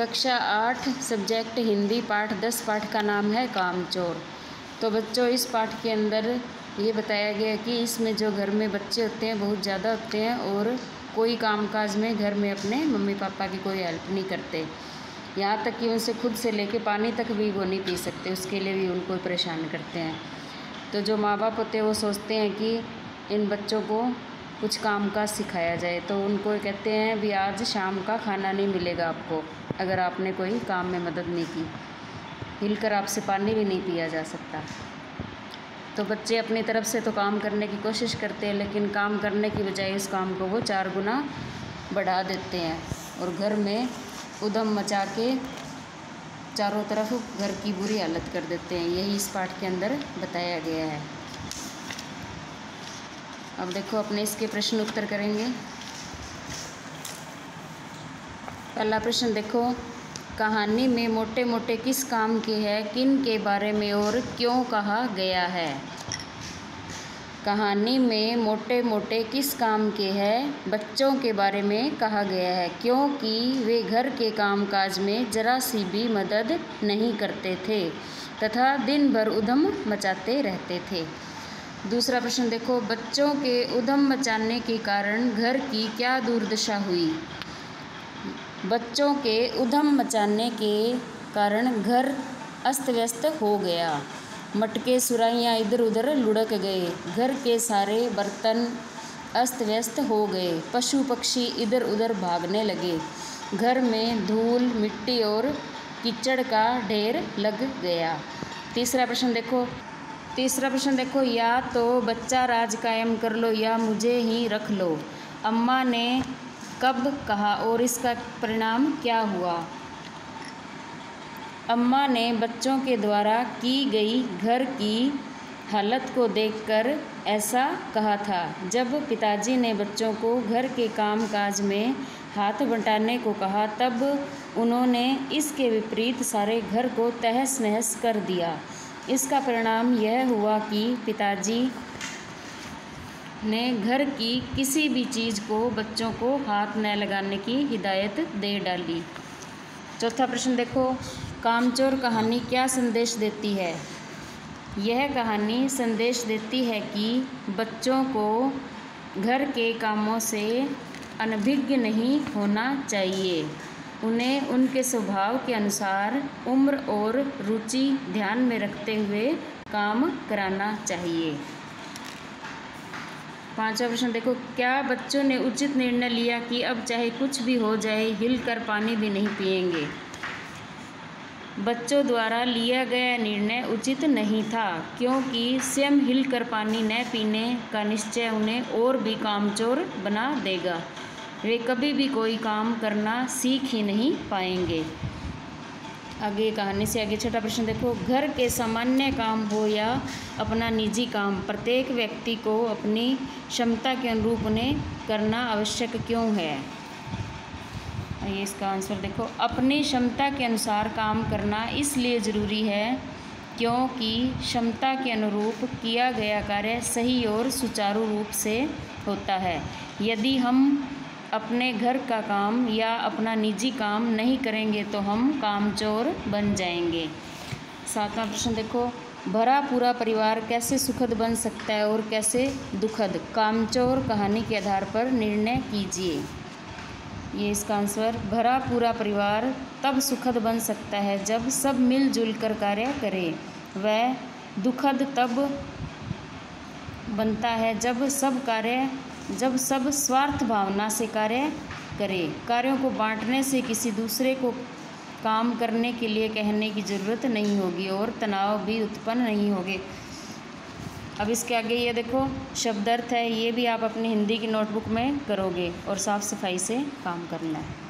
कक्षा आठ, सब्जेक्ट हिंदी पाठ, दस पाठ का नाम है कामचोर। तो बच्चों, इस पाठ के अंदर ये बताया गया कि इसमें जो घर में बच्चे होते हैं, बहुत ज़्यादा होते हैं और कोई काम काज में घर में अपने मम्मी पापा की कोई हेल्प नहीं करते। यहाँ तक कि उनसे खुद से लेके पानी तक भी वो नहीं पी सकते, उसके लिए भी उनको परेशान करते हैं। तो जो माँ बाप होते हैं, वो सोचते हैं कि इन बच्चों को कुछ काम काज सिखाया जाए तो उनको कहते हैं भी आज शाम का खाना नहीं मिलेगा आपको, अगर आपने कोई काम में मदद नहीं की। हिलकर आपसे पानी भी नहीं पिया जा सकता। तो बच्चे अपनी तरफ़ से तो काम करने की कोशिश करते हैं, लेकिन काम करने की बजाय उस काम को वो चार गुना बढ़ा देते हैं और घर में उदम मचा के चारों तरफ़ घर की बुरी हालत कर देते हैं। यही इस पाठ के अंदर बताया गया है। अब देखो, अपने इसके प्रश्न उत्तर करेंगे। पहला प्रश्न देखो, कहानी में मोटे मोटे किस काम के है, किन के बारे में और क्यों कहा गया है? कहानी में मोटे मोटे किस काम के है, बच्चों के बारे में कहा गया है, क्योंकि वे घर के कामकाज में जरा सी भी मदद नहीं करते थे, तथा दिन भर उधम मचाते रहते थे। दूसरा प्रश्न देखो, बच्चों के उधम मचाने के कारण घर की क्या दुर्दशा हुई? बच्चों के उधम मचाने के कारण घर अस्त व्यस्त हो गया। मटके सुराइयाँ इधर उधर लुढ़क गए। घर के सारे बर्तन अस्त व्यस्त हो गए। पशु पक्षी इधर उधर भागने लगे। घर में धूल, मिट्टी और कीचड़ का ढेर लग गया। तीसरा प्रश्न देखो तीसरा प्रश्न देखो, या तो बच्चा राज कायम कर लो या मुझे ही रख लो। अम्मा ने कब कहा और इसका परिणाम क्या हुआ? अम्मा ने बच्चों के द्वारा की गई घर की हालत को देखकर ऐसा कहा था, जब पिताजी ने बच्चों को घर के काम काज में हाथ बंटाने को कहा, तब उन्होंने इसके विपरीत सारे घर को तहस नहस कर दिया। इसका परिणाम यह हुआ कि पिताजी ने घर की किसी भी चीज़ को बच्चों को हाथ न लगाने की हिदायत दे डाली। चौथा प्रश्न देखो, कामचोर कहानी क्या संदेश देती है? यह कहानी संदेश देती है कि बच्चों को घर के कामों से अनभिज्ञ नहीं होना चाहिए। उन्हें उनके स्वभाव के अनुसार उम्र और रुचि ध्यान में रखते हुए काम कराना चाहिए। पांचवा प्रश्न, देखो, क्या बच्चों ने उचित निर्णय लिया कि अब चाहे कुछ भी हो जाए, हिल कर पानी भी नहीं पिएँगे? बच्चों द्वारा लिया गया निर्णय उचित नहीं था, क्योंकि स्वयं हिलकर पानी न पीने का निश्चय उन्हें और भी कामचोर बना देगा। वे कभी भी कोई काम करना सीख ही नहीं पाएँगे। आगे कहानी से आगे छठा प्रश्न देखो, घर के सामान्य काम हो या अपना निजी काम, प्रत्येक व्यक्ति को अपनी क्षमता के अनुरूप उन्हें करना आवश्यक क्यों है? ये इसका आंसर देखो, अपनी क्षमता के अनुसार काम करना इसलिए ज़रूरी है क्योंकि क्षमता के अनुरूप किया गया कार्य सही और सुचारू रूप से होता है। यदि हम अपने घर का काम या अपना निजी काम नहीं करेंगे तो हम कामचोर बन जाएँगे। सातवां प्रश्न देखो, भरा पूरा परिवार कैसे सुखद बन सकता है और कैसे दुखद? कामचोर कहानी के आधार पर निर्णय कीजिए। ये इसका आंसर, भरा पूरा परिवार तब सुखद बन सकता है जब सब मिलजुल कर कार्य करें। वह दुखद तब बनता है जब सब कार्य जब सब स्वार्थ भावना से कार्य करें, कार्यों को बांटने से किसी दूसरे को काम करने के लिए कहने की ज़रूरत नहीं होगी और तनाव भी उत्पन्न नहीं होगे। अब इसके आगे ये देखो, शब्दार्थ है, ये भी आप अपनी हिंदी की नोटबुक में करोगे और साफ़ सफ़ाई से काम करना है।